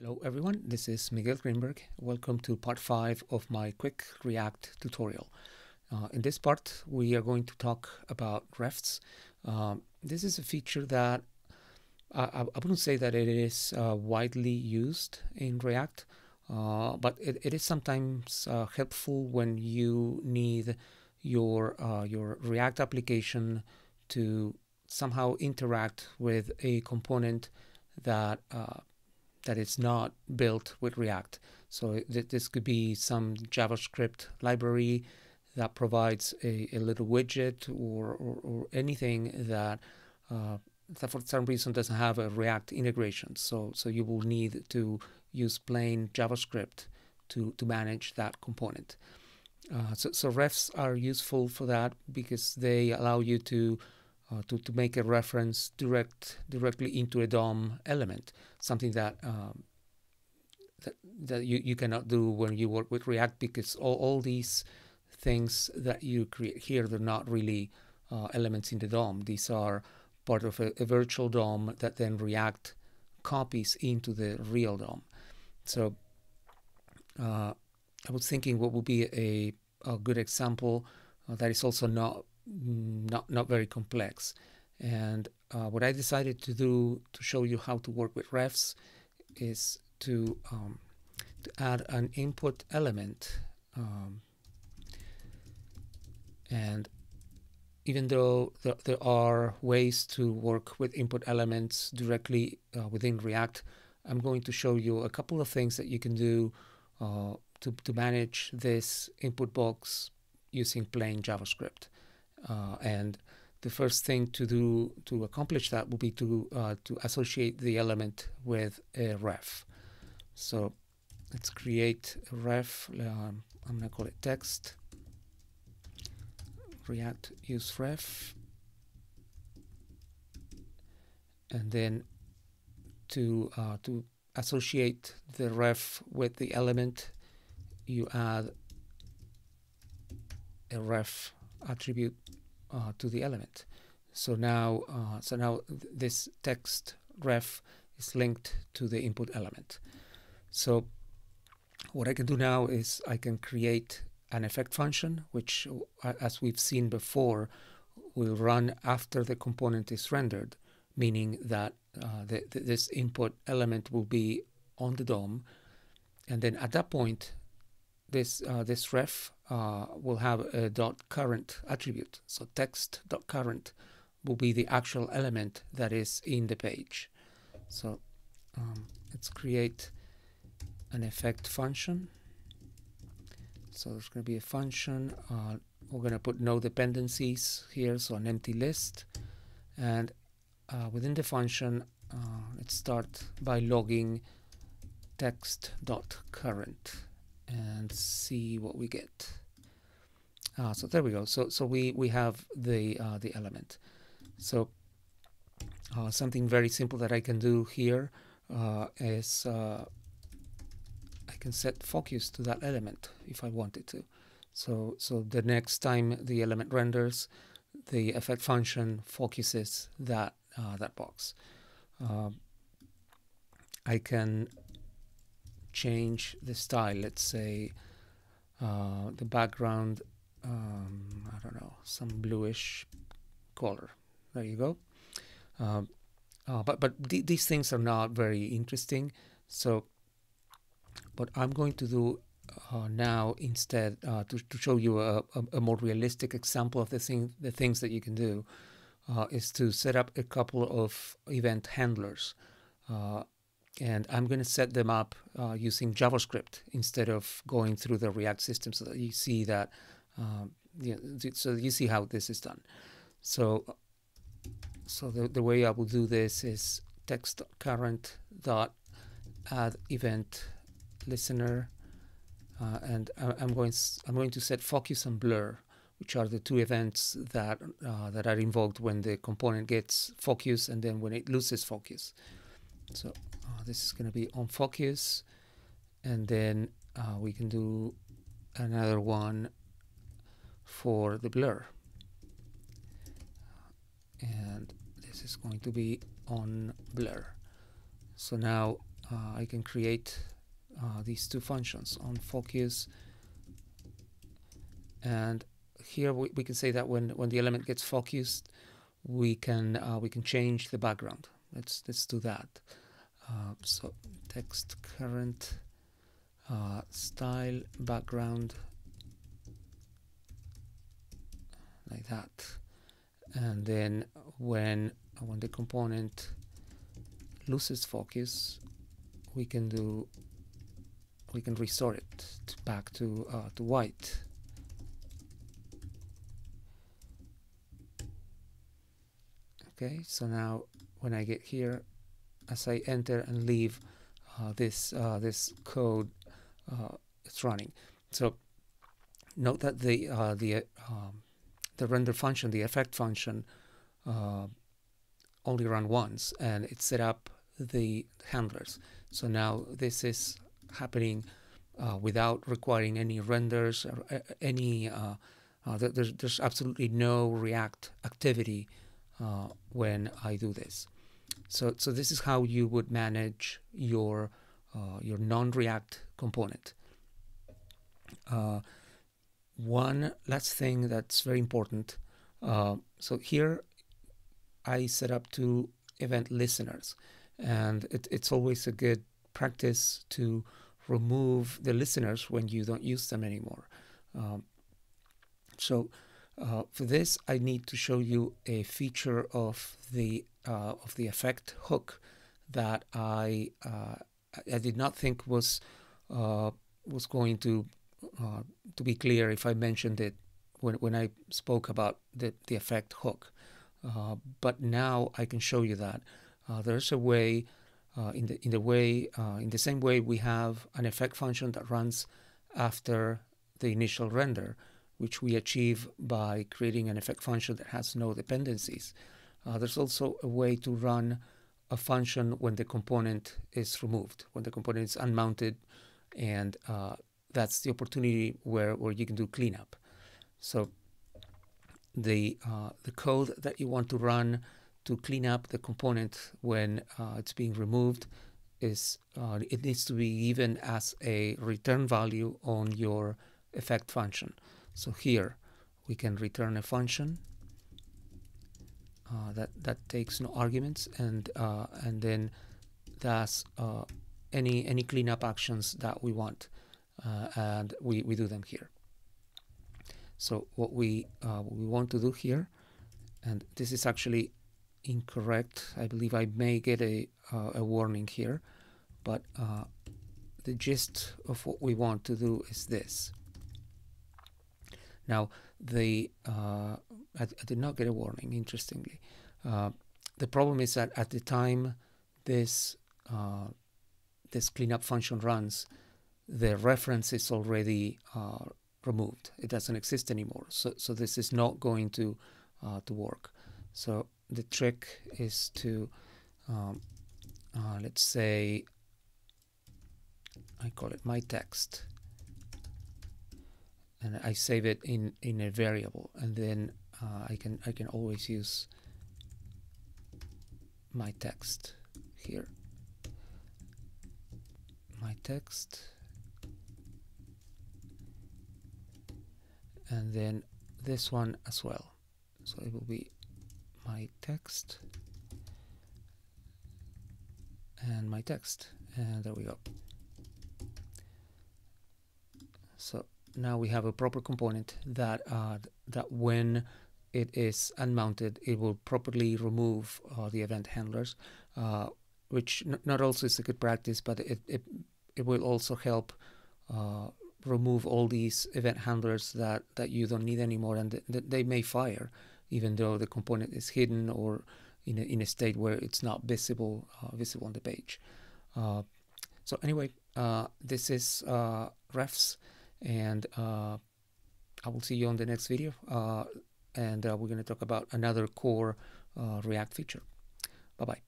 Hello everyone, this is Miguel Grinberg. Welcome to part 5 of my quick React tutorial. Uh, in this part we are going to talk about refs. Um, this is a feature that I, I, wouldn't say that it is uh, widely used in React, uh, but it, it is sometimes uh, helpful when you need your, uh, your React application to somehow interact with a component that that is not built with React. So th this could be some JavaScript library that provides a, a little widget or, or, or anything that uh, that for some reason doesn't have a React integration. So so you will need to use plain JavaScript to to manage that component. Uh, so, so refs are useful for that because they allow you to uh, to, to make a reference direct directly into a DOM element, something that um, that, that you, you cannot do when you work with React because all, all these things that you create here, they're not really uh, elements in the DOM. These are part of a, a, virtual DOM that then React copies into the real DOM. So uh, I was thinking what would be a, a good example uh, that is also not not not very complex. And uh, what I decided to do to show you how to work with refs is to, um, to add an input element. Um, and even though there, there, are ways to work with input elements directly uh, within React, I'm going to show you a couple of things that you can do uh, to, to manage this input box using plain JavaScript. Uh, and the first thing to do to accomplish that will be to uh, to associate the element with a ref. So let's create a ref. Um, I'm going to call it text. React use ref. And then to uh, to associate the ref with the element, you add a ref attribute uh, to the element. So now, uh, so now th this text ref is linked to the input element. So what I can do now is I can create an effect function, which, as we've seen before, will run after the component is rendered, meaning that uh, the, the, this input element will be on the DOM. And then at that point, this uh, this ref uh, will have a dot current attribute. So text dot current will be the actual element that is in the page. So um, let's create an effect function. So there's going to be a function. Uh, we're going to put no dependencies here, so an empty list. And uh, within the function, uh, let's start by logging text.current and see what we get. Uh, so there we go. So so we we have the uh, the element. So uh, something very simple that I can do here uh, is uh, I can set focus to that element if I wanted to. So so the next time the element renders, the effect function focuses that uh, that box. I can change the style. Let's say uh, the background, um, I don't know, some bluish color. There you go. Um, uh, but but th these things are not very interesting. So what I'm going to do uh, now instead uh, to, to show you a, a, a, more realistic example of the thing the things that you can do uh, is to set up a couple of event handlers. And I'm going to set them up uh, using JavaScript instead of going through the React system so that you see that um, so you see how this is done. So so the, the way I will do this is text current dot add event listener uh, and I, am going I'm going to set focus and blur which are the two events that uh, that are invoked when the component gets focus and then when it loses focus. So uh, this is going to be on focus and then uh, we can do another one for the blur. And this is going to be on blur. So now uh, I can create uh, these two functions on focus. And here we, we can say that when when the element gets focused we can uh, we can change the background let's let's do that. Uh, so text current uh, style background like that. And then when when the component loses focus we can do we can restore it to back to uh, to white. Okay so now when I get here as I enter and leave uh, this uh, this code uh, it's running. So note that the uh, the um, the render function the effect function uh, only run once and it set up the handlers. So now this is happening without requiring any renders or any there's, there's absolutely no react activity uh, when I do this. So, so this is how you would manage your uh, your non-React component. Uh, one last thing that's very important. Uh, so here I set up two event listeners, and it, it's always a good practice to remove the listeners when you don't use them anymore. Um, so uh, for this, I need to show you a feature of the uh, of the effect hook that I uh, I did not think was uh, was going to uh, to be clear if I mentioned it when when I spoke about the the effect hook. Uh, but now I can show you that there's a way in the in the way in the same way we have an effect function that runs after the initial render which we achieve by creating an effect function that has no dependencies. Uh, there's also a way to run a function when the component is removed, when the component is unmounted, and uh, that's the opportunity where, where you can do cleanup. So the, uh, the code that you want to run to clean up the component when uh, it's being removed is uh, it needs to be given as a return value on your effect function. So here we can return a function uh, that that takes no arguments and uh, and then does uh, any any cleanup actions that we want uh, and we, we do them here. So what we uh, what we want to do here, and this is actually incorrect. I believe I may get a uh, a warning here, but the gist of what we want to do is this. Now, the uh, I, I, did not get a warning. Interestingly, uh, the problem is that at the time this uh, this cleanup function runs, the reference is already uh, removed. It doesn't exist anymore. So so this is not going to uh, to work. So the trick is to um, uh, let's say I call it my text and I save it in in a variable and then uh, I can I can always use my text here. My text. And then this one as well. So it will be my text. And my text. And there we go so now we have a proper component that uh, that when it is unmounted, it will properly remove uh, the event handlers, uh, which not also is a good practice, but it, it, it will also help uh, remove all these event handlers that, that you don't need anymore and th they may fire even though the component is hidden or in a, in a state where it's not visible uh, visible on the page. Uh, so anyway, this is refs and uh, I will see you on the next video uh, and uh, we're going to talk about another core uh, React feature. Bye bye.